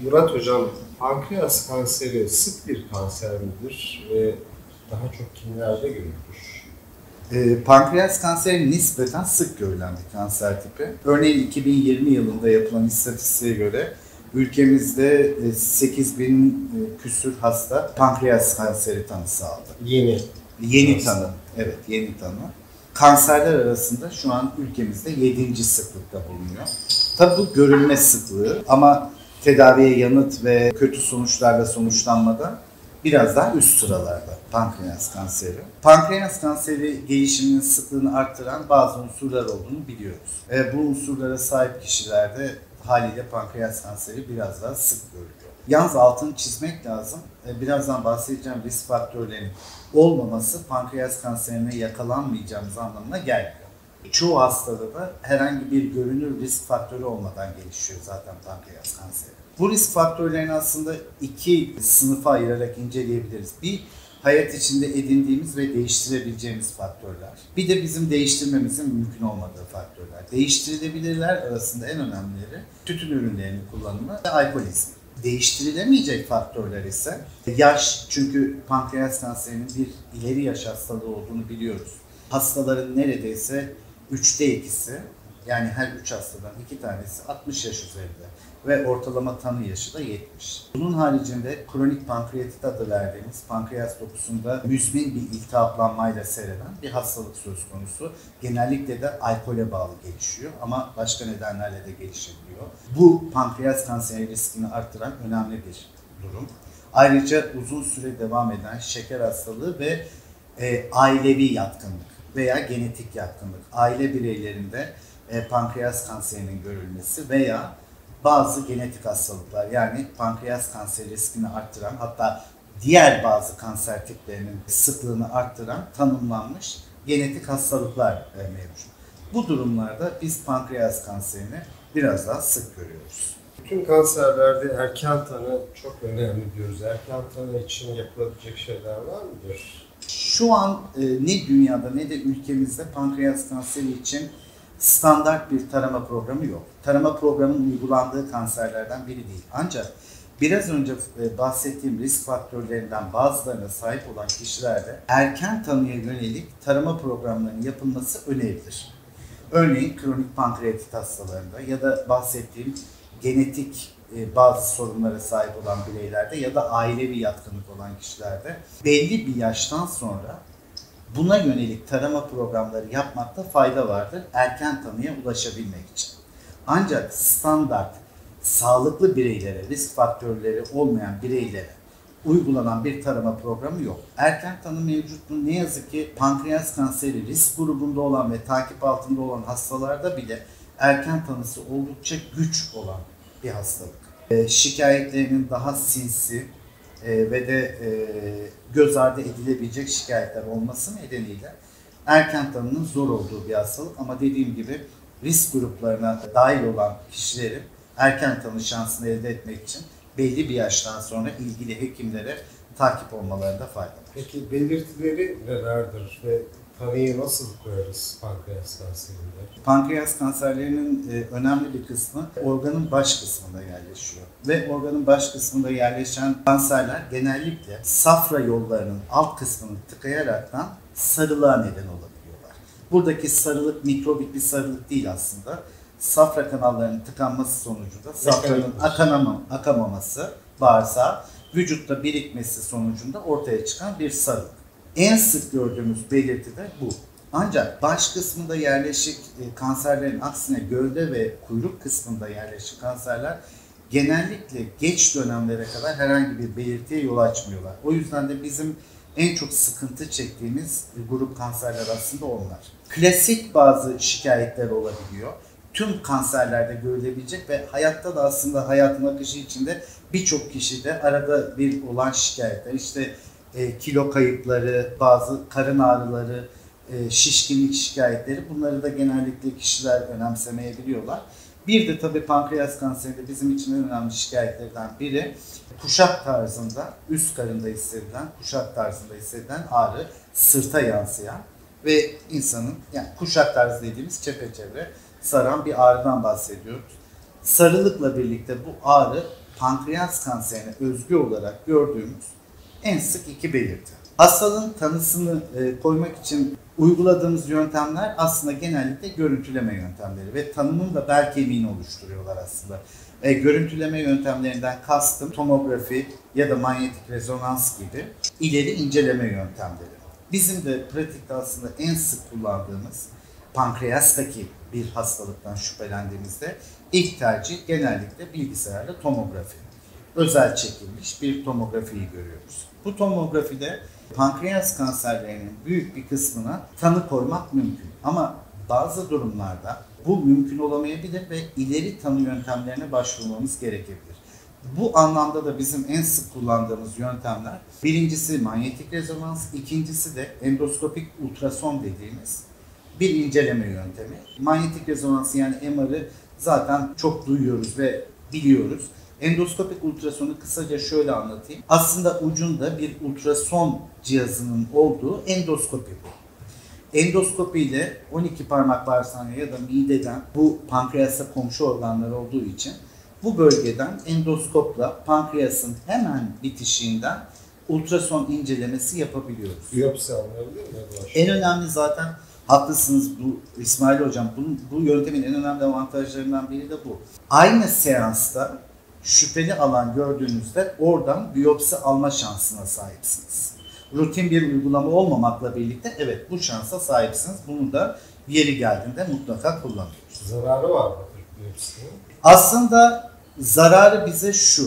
Murat Hocam, pankreas kanseri sık bir kanser midir ve daha çok kimlerde görülür? E, pankreas kanseri nispeten sık görülen bir kanser tipi. Örneğin 2020 yılında yapılan istatistiğe göre ülkemizde 8 bin e, küsür hasta pankreas kanseri tanısı aldı. Yeni. Yeni tanı, evet yeni tanı. Kanserler arasında şu an ülkemizde 7. sıklıkta bulunuyor. Tabi bu görülme sıklığı ama tedaviye yanıt ve kötü sonuçlarla sonuçlanmada biraz daha üst sıralarda pankreas kanseri. Pankreas kanseri gelişiminin sıklığını arttıran bazı unsurlar olduğunu biliyoruz. E, bu unsurlara sahip kişilerde haliyle pankreas kanseri biraz daha sık görülüyor. Yalnız altını çizmek lazım. E, birazdan bahsedeceğim risk faktörlerinin olmaması pankreas kanserine yakalanmayacağımız anlamına gelmiyor. Çoğu hastada da herhangi bir görünür risk faktörü olmadan gelişiyor zaten pankreas kanseri. Bu risk faktörlerini aslında iki sınıfa ayırarak inceleyebiliriz. Bir, hayat içinde edindiğimiz ve değiştirebileceğimiz faktörler. Bir de bizim değiştirmemizin mümkün olmadığı faktörler. Değiştirilebilirler arasında en önemlileri tütün ürünlerinin kullanımı ve alkolizm. Değiştirilemeyecek faktörler ise yaş çünkü pankreas kanserinin bir ileri yaş hastalığı olduğunu biliyoruz. Hastaların neredeyse üçte ikisi yani her üç hastadan iki tanesi 60 yaş üzerinde ve ortalama tanı yaşı da 70. Bunun haricinde kronik pankreatit adı verdiğimiz pankreas dokusunda müzmin bir iltihaplanmayla seyreden bir hastalık söz konusu. Genellikle de alkole bağlı gelişiyor ama başka nedenlerle de gelişebiliyor. Bu pankreas kanseri riskini arttıran önemli bir durum. Ayrıca uzun süre devam eden şeker hastalığı ve e, ailevi yatkınlık veya genetik yatkınlık. Aile bireylerinde e, pankreas kanserinin görülmesi veya bazı genetik hastalıklar yani pankreas kanseri riskini arttıran hatta diğer bazı kanser tiplerinin sıklığını arttıran tanımlanmış genetik hastalıklar e, mevcut. Bu durumlarda biz pankreas kanserini biraz daha sık görüyoruz. Bütün kanserlerde erken tanı çok önemli diyoruz. Erken tanı için yapılabilecek şeyler var mıdır? Şu an e, ne dünyada ne de ülkemizde pankreas kanseri için standart bir tarama programı yok. Tarama programının uygulandığı kanserlerden biri değil. Ancak biraz önce e, bahsettiğim risk faktörlerinden bazılarına sahip olan kişilerde erken tanıya yönelik tarama programlarının yapılması önerilir. Örneğin kronik pankreatit hastalarında ya da bahsettiğim genetik e, bazı sorunlara sahip olan bireylerde ya da ailevi yatkınlık olan kişilerde belli bir yaştan sonra buna yönelik tarama programları yapmakta fayda vardır erken tanıya ulaşabilmek için. Ancak standart sağlıklı bireylere, risk faktörleri olmayan bireylere uygulanan bir tarama programı yok. Erken tanı mevcut mu? Ne yazık ki pankreas kanseri risk grubunda olan ve takip altında olan hastalarda bile erken tanısı oldukça güç olan bir hastalık. E, şikayetlerinin daha sinsi, e, ve de e, göz ardı edilebilecek şikayetler olması nedeniyle erken tanının zor olduğu bir hastalık ama dediğim gibi risk gruplarına dahil olan kişilerin erken tanı şansını elde etmek için belli bir yaştan sonra ilgili hekimlere takip olmalarında fayda var. Peki belirtileri nelerdir ve Tanıyı nasıl koyarız pankreas kanserinde? Pankreas kanserlerinin e, önemli bir kısmı organın baş kısmında yerleşiyor. Ve organın baş kısmında yerleşen kanserler genellikle safra yollarının alt kısmını tıkayaraktan sarılığa neden olabiliyorlar. Buradaki sarılık mikrobik bir sarılık değil aslında. Safra kanallarının tıkanması sonucunda safranın akanama, akamaması bağırsağı vücutta birikmesi sonucunda ortaya çıkan bir sarılık. En sık gördüğümüz belirti de bu. Ancak baş kısmında yerleşik e, kanserlerin aksine gövde ve kuyruk kısmında yerleşik kanserler genellikle geç dönemlere kadar herhangi bir belirtiye yol açmıyorlar. O yüzden de bizim en çok sıkıntı çektiğimiz grup kanserler aslında onlar. Klasik bazı şikayetler olabiliyor. Tüm kanserlerde görülebilecek ve hayatta da aslında hayatın akışı içinde birçok kişide arada bir olan şikayetler. İşte e, kilo kayıpları, bazı karın ağrıları, e, şişkinlik şikayetleri bunları da genellikle kişiler önemsemeyebiliyorlar. Bir de tabii pankreas kanserinde bizim için en önemli şikayetlerden biri kuşak tarzında, üst karında hissedilen, kuşak tarzında hissedilen ağrı, sırta yansıyan ve insanın yani kuşak tarzı dediğimiz çepeçevre saran bir ağrıdan bahsediyoruz. Sarılıkla birlikte bu ağrı pankreas kanserine özgü olarak gördüğümüz en sık iki belirti. Hastalığın tanısını e, koymak için uyguladığımız yöntemler aslında genellikle görüntüleme yöntemleri ve tanımın da bel kemiğini oluşturuyorlar aslında. E, görüntüleme yöntemlerinden kastım tomografi ya da manyetik rezonans gibi ileri inceleme yöntemleri. Bizim de pratikte aslında en sık kullandığımız pankreastaki bir hastalıktan şüphelendiğimizde ilk tercih genellikle bilgisayarla tomografi. Özel çekilmiş bir tomografiyi görüyoruz. Bu tomografide pankreas kanserlerinin büyük bir kısmına tanı koymak mümkün. Ama bazı durumlarda bu mümkün olamayabilir ve ileri tanı yöntemlerine başvurmamız gerekebilir. Bu anlamda da bizim en sık kullandığımız yöntemler birincisi manyetik rezonans, ikincisi de endoskopik ultrason dediğimiz bir inceleme yöntemi. Manyetik rezonans yani MR'ı zaten çok duyuyoruz ve biliyoruz. Endoskopik ultrasonu kısaca şöyle anlatayım. Aslında ucunda bir ultrason cihazının olduğu endoskopi bu. Endoskopi ile 12 parmak bağırsağına ya da mideden bu pankreasa komşu organlar olduğu için bu bölgeden endoskopla pankreasın hemen bitişiğinden ultrason incelemesi yapabiliyoruz. Biyopsi alınabilir mi? En önemli zaten haklısınız bu İsmail hocam. Bunun, bu yöntemin en önemli avantajlarından biri de bu. Aynı seansta şüpheli alan gördüğünüzde oradan biyopsi alma şansına sahipsiniz. Rutin bir uygulama olmamakla birlikte evet bu şansa sahipsiniz. Bunu da yeri geldiğinde mutlaka kullanıyoruz. Zararı var mı biyopsinin? Aslında zararı bize şu.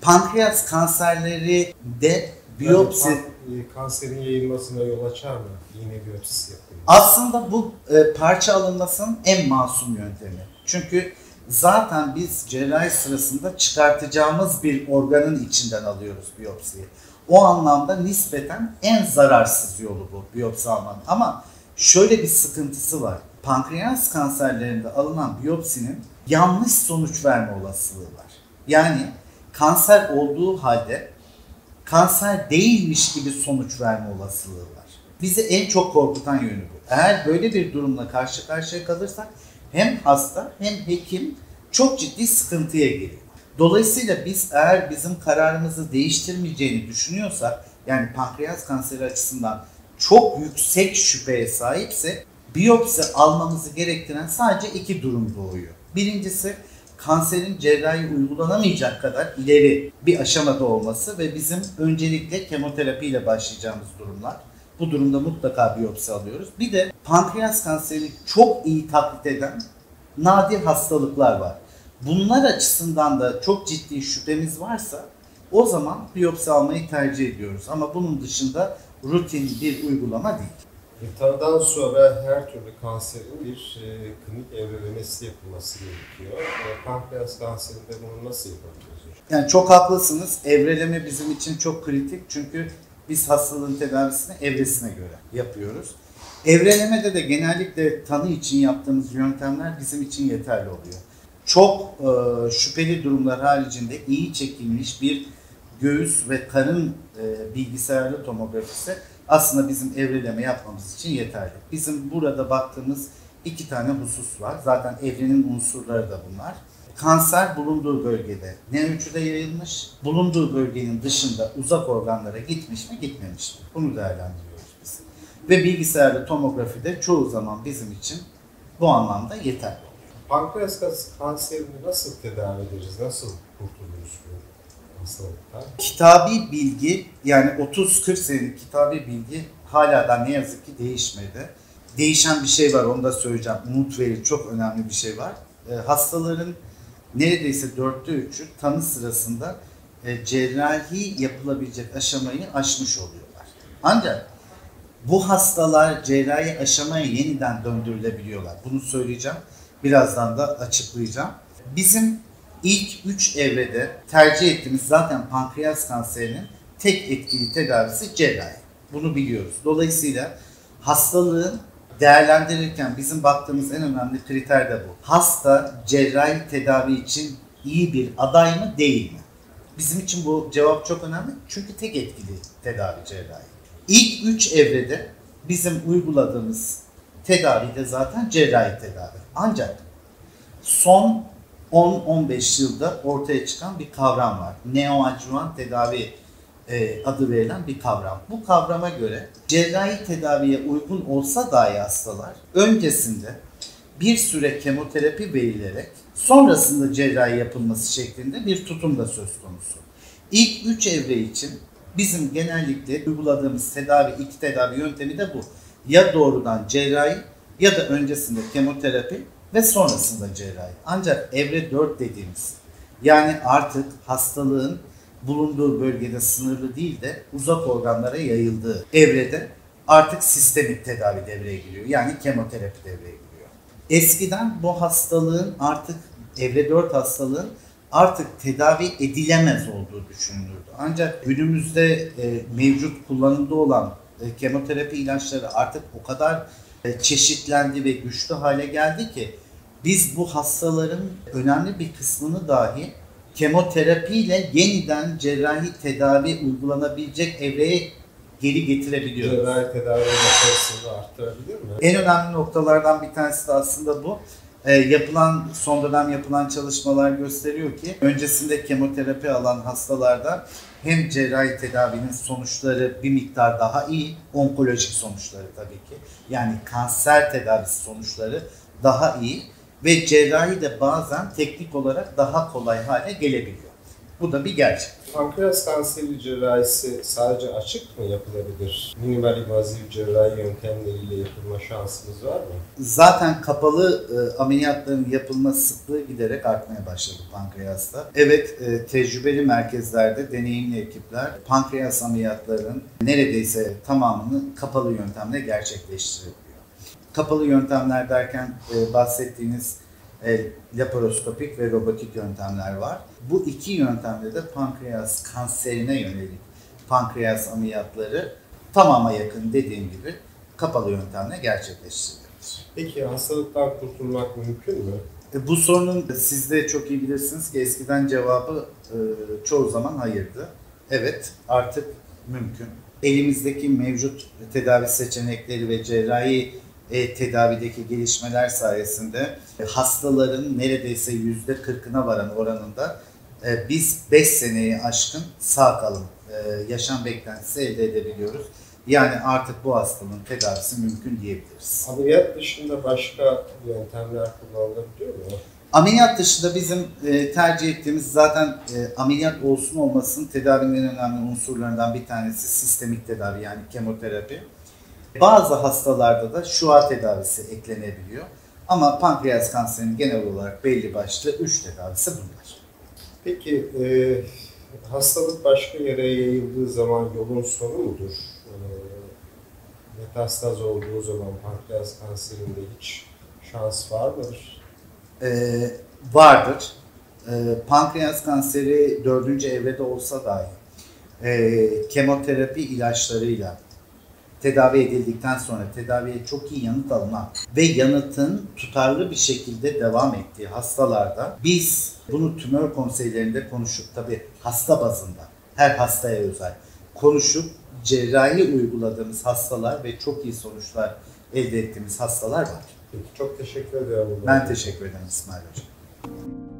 Pankreas kanserleri de biyopsi Yani pan- e, kanserin yayılmasına yol açar mı? Yine biyopsisi yapılıyor. Aslında bu e, parça alınmasının en masum yöntemi. Çünkü zaten biz cerrahi sırasında çıkartacağımız bir organın içinden alıyoruz biyopsiyi. O anlamda nispeten en zararsız yolu bu biyopsi almanın. Ama şöyle bir sıkıntısı var. Pankreas kanserlerinde alınan biyopsinin yanlış sonuç verme olasılığı var. Yani kanser olduğu halde kanser değilmiş gibi sonuç verme olasılığı var. Bizi en çok korkutan yönü bu. Eğer böyle bir durumla karşı karşıya kalırsak hem hasta hem hekim çok ciddi sıkıntıya giriyor. Dolayısıyla biz eğer bizim kararımızı değiştirmeyeceğini düşünüyorsak yani pankreas kanseri açısından çok yüksek şüpheye sahipse biyopsi almamızı gerektiren sadece iki durum doğuyor. Birincisi kanserin cerrahi uygulanamayacak kadar ileri bir aşamada olması ve bizim öncelikle kemoterapiyle başlayacağımız durumlar. Bu durumda mutlaka biyopsi alıyoruz. Bir de pankreas kanserini çok iyi taklit eden nadir hastalıklar var. Bunlar açısından da çok ciddi şüphemiz varsa o zaman biyopsi almayı tercih ediyoruz. Ama bunun dışında rutin bir uygulama değil. Tanıdan sonra her türlü kanserin bir e, klinik evrelemesi yapılması gerekiyor. E, pankreas kanserinde bunu nasıl yapabiliriz? Yani çok haklısınız. Evreleme bizim için çok kritik. Çünkü biz hastalığın tedavisini evresine göre yapıyoruz. Evrelemede de genellikle tanı için yaptığımız yöntemler bizim için yeterli oluyor. Çok e, şüpheli durumlar haricinde iyi çekilmiş bir göğüs ve karın e, bilgisayarlı tomografisi aslında bizim evreleme yapmamız için yeterli. Bizim burada baktığımız iki tane husus var. Zaten evrenin unsurları da bunlar. Kanser bulunduğu bölgede ne ölçüde yayılmış, bulunduğu bölgenin dışında uzak organlara gitmiş mi gitmemiş mi? Bunu değerlendiriyoruz biz. Ve bilgisayarlı tomografide çoğu zaman bizim için bu anlamda yeterli. Pankreas kas- kanserini nasıl tedavi ederiz? Nasıl kurtuluruz bu hastalıktan? Kitabi bilgi yani 30-40 senelik kitabi bilgi hala da ne yazık ki değişmedi. Değişen bir şey var onu da söyleyeceğim. Umut verici çok önemli bir şey var. E, hastaların neredeyse dörtte üçü tanı sırasında e, cerrahi yapılabilecek aşamayı aşmış oluyorlar. Ancak bu hastalar cerrahi aşamaya yeniden döndürülebiliyorlar. Bunu söyleyeceğim. Birazdan da açıklayacağım. Bizim ilk 3 evrede tercih ettiğimiz zaten pankreas kanserinin tek etkili tedavisi cerrahi. Bunu biliyoruz. Dolayısıyla hastalığın değerlendirirken bizim baktığımız en önemli kriter de bu. Hasta cerrahi tedavi için iyi bir aday mı değil mi? Bizim için bu cevap çok önemli çünkü tek etkili tedavi cerrahi. İlk 3 evrede bizim uyguladığımız tedavi de zaten cerrahi tedavi. Ancak son 10-15 yılda ortaya çıkan bir kavram var. Neoadjuvant tedavi e, adı verilen bir kavram. Bu kavrama göre cerrahi tedaviye uygun olsa dahi hastalar öncesinde bir süre kemoterapi verilerek sonrasında cerrahi yapılması şeklinde bir tutum da söz konusu. İlk 3 evre için bizim genellikle uyguladığımız tedavi, iki tedavi yöntemi de bu. Ya doğrudan cerrahi ya da öncesinde kemoterapi ve sonrasında cerrahi. Ancak evre 4 dediğimiz yani artık hastalığın bulunduğu bölgede sınırlı değil de uzak organlara yayıldığı evrede artık sistemik tedavi devreye giriyor. Yani kemoterapi devreye giriyor. Eskiden bu hastalığın artık evre 4 hastalığın artık tedavi edilemez olduğu düşünülürdü. Ancak günümüzde e, mevcut kullanımda olan e, kemoterapi ilaçları artık o kadar e, çeşitlendi ve güçlü hale geldi ki biz bu hastaların önemli bir kısmını dahi kemoterapiyle yeniden cerrahi tedavi uygulanabilecek evreye geri getirebiliyoruz. Cerrahi tedavi başarısını arttırabilir mi? En önemli noktalardan bir tanesi de aslında bu. Ee, yapılan son dönem yapılan çalışmalar gösteriyor ki öncesinde kemoterapi alan hastalarda hem cerrahi tedavinin sonuçları bir miktar daha iyi, onkolojik sonuçları tabii ki. Yani kanser tedavisi sonuçları daha iyi ve cerrahi de bazen teknik olarak daha kolay hale gelebiliyor. Bu da bir gerçek. Pankreas kanseri cerrahisi sadece açık mı yapılabilir? Minimal invaziv cerrahi yöntemleriyle yapılma şansımız var mı? Zaten kapalı e, ameliyatların yapılma sıklığı giderek artmaya başladı pankreasta. Evet, e, tecrübeli merkezlerde deneyimli ekipler pankreas ameliyatlarının neredeyse tamamını kapalı yöntemle gerçekleştirebiliyor. Kapalı yöntemler derken e, bahsettiğiniz e, laparoskopik ve robotik yöntemler var. Bu iki yöntemde de pankreas kanserine yönelik pankreas ameliyatları tamama yakın dediğim gibi kapalı yöntemle gerçekleştirilir. Peki hastalıktan kurtulmak mümkün mü? E, Bu sorunun siz de çok iyi bilirsiniz ki eskiden cevabı e, çoğu zaman hayırdı. Evet artık mümkün. Elimizdeki mevcut tedavi seçenekleri ve cerrahi e, tedavideki gelişmeler sayesinde e, hastaların neredeyse yüzde 40'ına varan oranında e, biz 5 seneyi aşkın sağ kalım e, yaşam beklentisi elde edebiliyoruz. Yani artık bu hastalığın tedavisi mümkün diyebiliriz. Ameliyat dışında başka yöntemler kullanılabiliyor mu? Ameliyat dışında bizim e, tercih ettiğimiz zaten e, ameliyat olsun olmasın tedavinin en önemli unsurlarından bir tanesi sistemik tedavi yani kemoterapi. Bazı hastalarda da şua tedavisi eklenebiliyor. Ama pankreas kanserinin genel olarak belli başlı 3 tedavisi bunlar. Peki e, hastalık başka yere yayıldığı zaman yolun sonu mudur? E, metastaz olduğu zaman pankreas kanserinde hiç şans var mıdır? e, vardır. E, pankreas kanseri dördüncü evrede olsa dahi e, kemoterapi ilaçlarıyla tedavi edildikten sonra tedaviye çok iyi yanıt alınan ve yanıtın tutarlı bir şekilde devam ettiği hastalarda biz bunu tümör konseylerinde konuşup tabi hasta bazında her hastaya özel konuşup cerrahi uyguladığımız hastalar ve çok iyi sonuçlar elde ettiğimiz hastalar var. Peki çok teşekkür ediyorum. Ben teşekkür ederim İsmail Hocam.